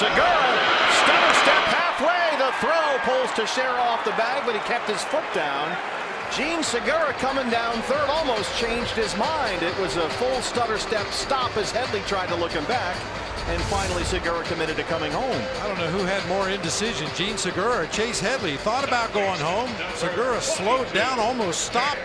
Segura, stutter step halfway. The throw pulls Teixeira off the bag, but he kept his foot down. Jean Segura coming down third almost changed his mind. It was a full stutter step stop as Headley tried to look him back. And finally, Segura committed to coming home. I don't know who had more indecision, Jean Segura or Chase Headley. Thought about going home. Segura slowed down, almost stopped,